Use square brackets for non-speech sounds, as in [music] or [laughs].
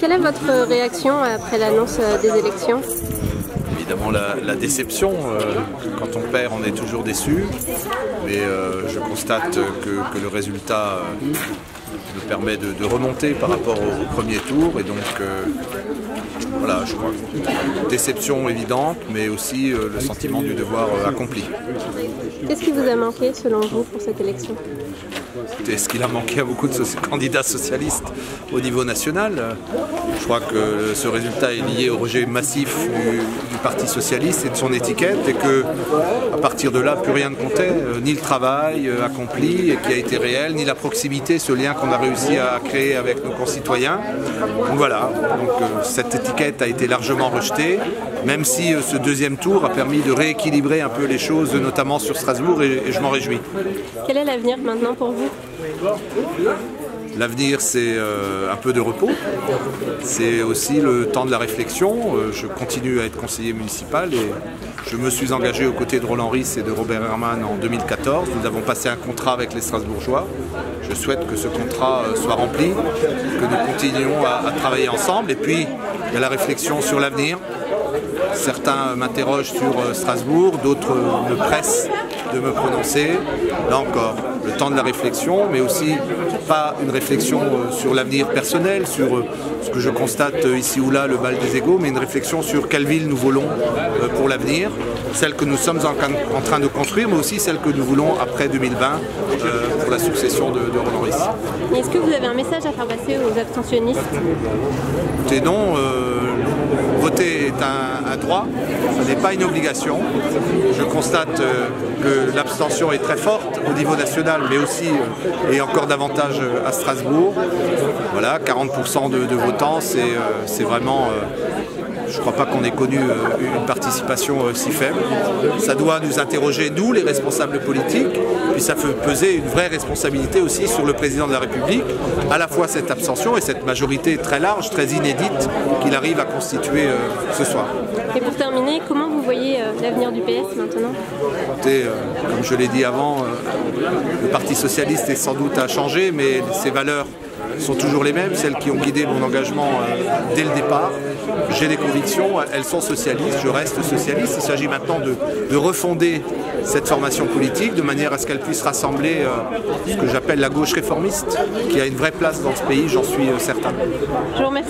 Quelle est votre réaction après l'annonce euh, des élections? Évidemment la, déception, euh, quand on perd on est toujours déçu, mais euh, je constate que, le résultat me permet de, remonter par rapport au, premier tour et donc voilà, je crois une déception évidente, mais aussi le sentiment du devoir accompli. Qu'est-ce qui vous a manqué selon vous pour cette élection? C'est ce qu'il a manqué à beaucoup de [laughs] candidats socialistes au niveau national. Je crois que ce résultat est lié au rejet massif du, Parti socialiste et de son étiquette et que à partir de là, plus rien ne comptait, euh, ni le travail euh, accompli et qui a été réel, ni la proximité, ce lien qu'on a réussi à créer avec nos concitoyens. Donc voilà, donc, euh, cette étiquette a été largement rejetée, même si ce deuxième tour a permis de rééquilibrer un peu les choses, notamment sur Strasbourg, et je m'en réjouis. Quel est l'avenir maintenant pour vous? L'avenir, c'est euh, un peu de repos. C'est aussi le temps de la réflexion. Euh, je continue à être conseiller municipal et je me suis engagé aux côtés de Roland Ries et de Robert Herman en 2014. Nous avons passé un contrat avec les Strasbourgeois. Je souhaite que ce contrat euh, soit rempli, que nous continuions à, à travailler ensemble. Et puis, il y a la réflexion sur l'avenir. Certains m'interrogent sur Strasbourg, d'autres me pressent de me prononcer. Là encore, le temps de la réflexion, mais aussi pas une réflexion euh, sur l'avenir personnel, sur euh, ce que je constate euh, ici ou là, le bal des égaux, mais une réflexion sur quelle ville nous voulons pour l'avenir, celle que nous sommes en train de construire, mais aussi celle que nous voulons après 2020 pour la succession de, Roland Ris. Est-ce que vous avez un message à faire passer aux abstentionnistes? Écoutez, non est un, droit, ce n'est pas une obligation. Je constate euh, que l'abstention est très forte au niveau national, mais aussi euh, et encore davantage à Strasbourg. Voilà, 40% de, votants, c'est euh, vraiment je ne crois pas qu'on ait connu euh, une participation euh, si faible. Ça doit nous interroger, nous, les responsables politiques, puis ça fait peser une vraie responsabilité aussi sur le président de la République, à la fois cette abstention et cette majorité très large, très inédite qu'il arrive à constituer euh, ce soir. Comment vous voyez l'avenir du PS maintenant? Écoutez, comme je l'ai dit avant, le Parti Socialiste est sans doute à changer, mais ses valeurs sont toujours les mêmes, celles qui ont guidé mon engagement euh, dès le départ. J'ai des convictions, elles sont socialistes, je reste socialiste. Il s'agit maintenant de, refonder cette formation politique de manière à ce qu'elle puisse rassembler euh, ce que j'appelle la gauche réformiste, qui a une vraie place dans ce pays, j'en suis euh, certain. Je vous remercie.